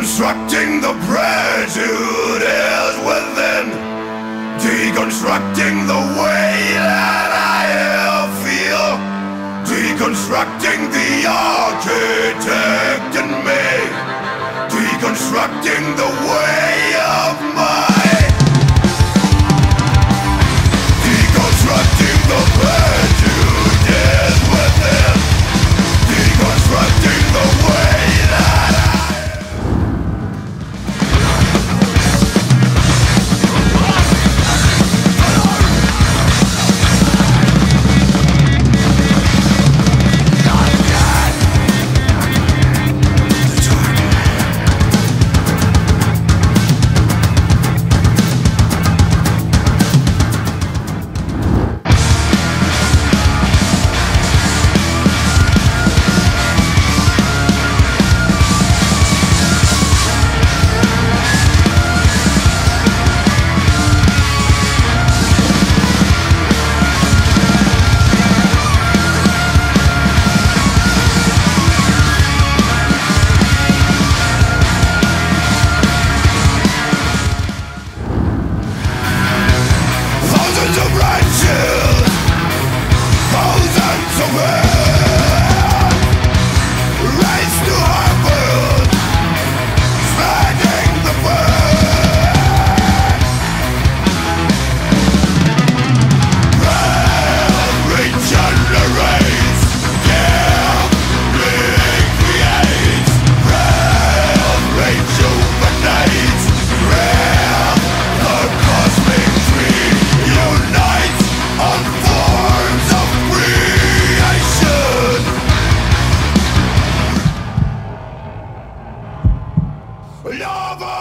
Deconstructing the prejudice within. Deconstructing the way that I feel. Deconstructing the architect in me. Deconstructing the way of my Lava